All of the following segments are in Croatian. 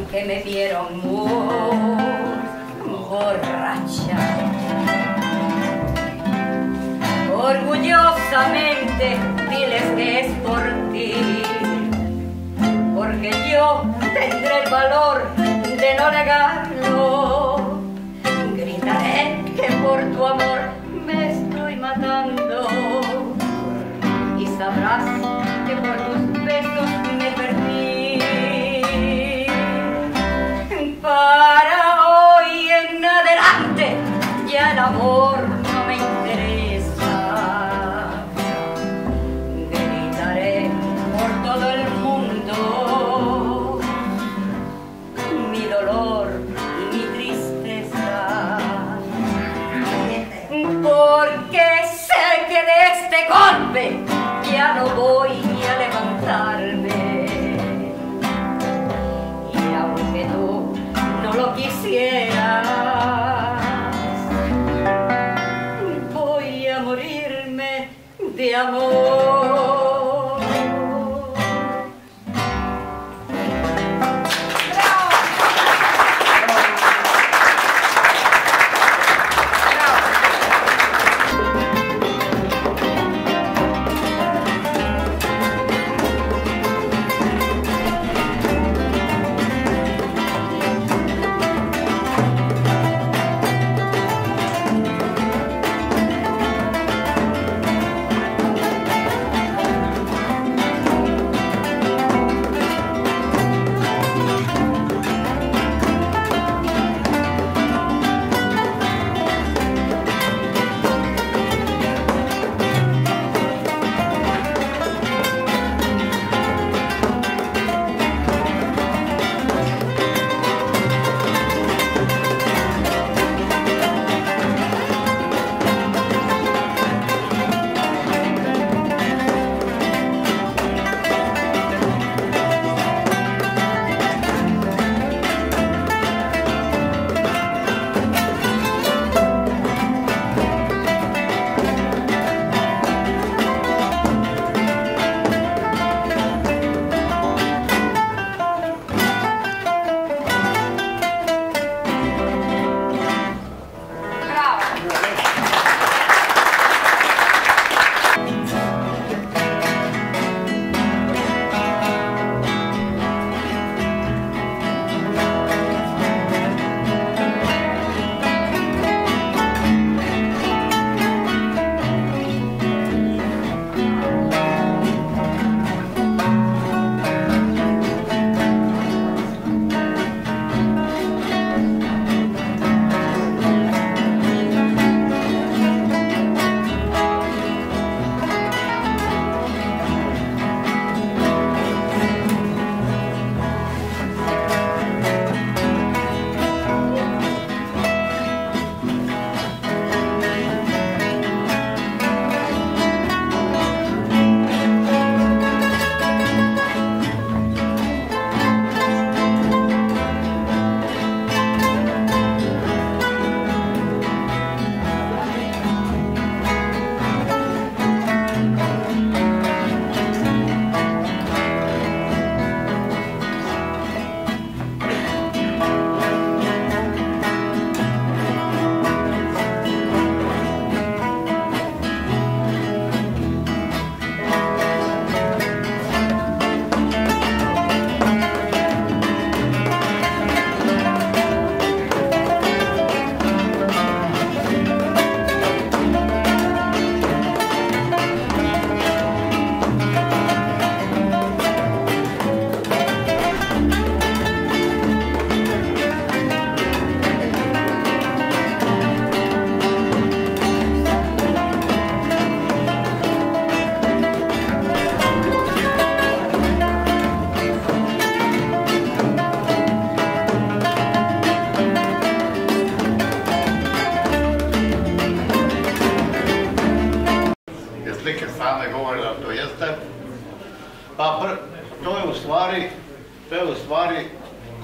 que me vieron muy borracha. Orgullosamente diles golpe ya no voy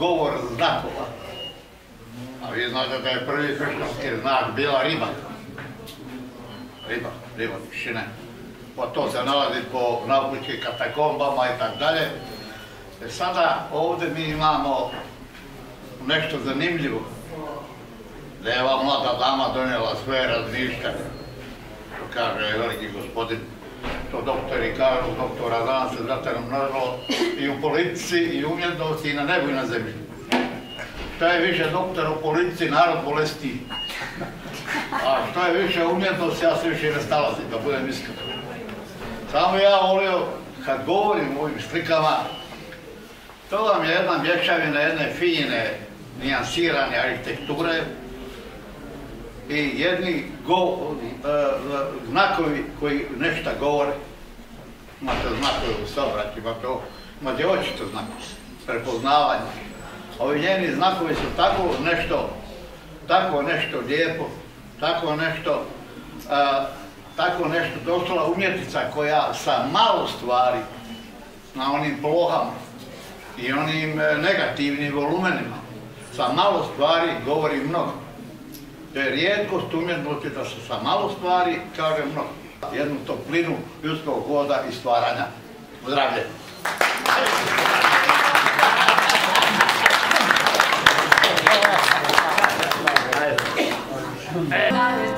govor znakova. A vi znate da je prvi kršćanski znak bila riba. Riba, riba tišine. Pa to se nalazi po napućim katakombama i tak dalje. E sada ovdje mi imamo nešto zanimljivo. Da je ova mlada dama donijela svoje razmišljanje. Kaže veliki gospodin, to doktori kažu, doktora danas se znate namnožilo i u politici, i umjetnosti, i na nebu i na zemlji. Šta je više doktor u politici, narod bolesti. A što je više umjetnosti, ja se više ne stalazim, da budem iskren. Samo ja volio, kad govorim o ovim slikama, to vam je jedna mješavina jedne fine, nijansirane arhitekture i jedni e, znakovi koji nešto govore. Imate znakove u saobraćaju, imate ovo, imate očito znakovi, prepoznavanje. Ovi njeni znakovi su tako nešto, tako nešto lijepo, tako nešto, e, tako nešto došla umjetnica koja sa malo stvari na onim plohama i onim e, negativnim volumenima sa malo stvari govori mnogo. To je rijetkost umjetnosti da se sa malo stvari kaže mnogo. Jednu toplinu ljudskog hoda i stvaranja. Zdravlje! ja ih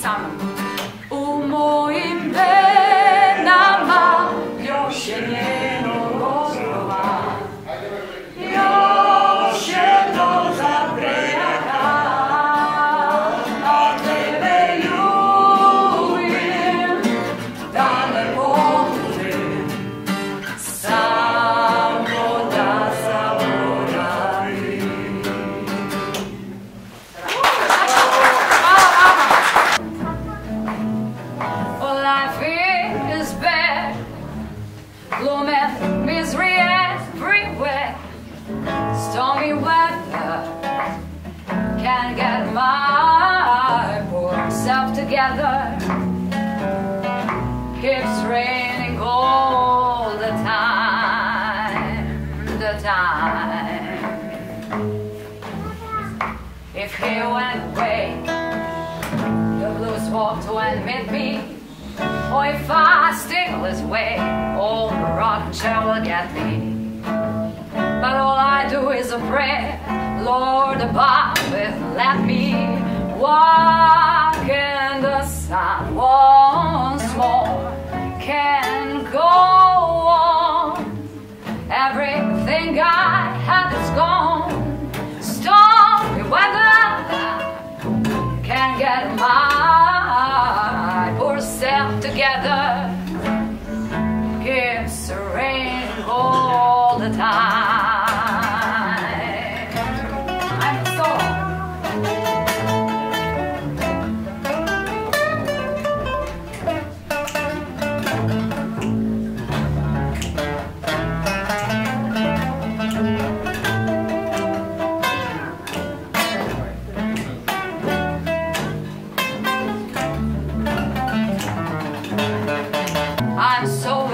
самым. Stormy weather can't get my poor self together keeps raining all the time, the time. If he went away, the blues walked to and meet me. Or if I steal his way, the rocking chair will get me. All I do is a prayer, Lord above, let me walk in the sun once more. Can I'm so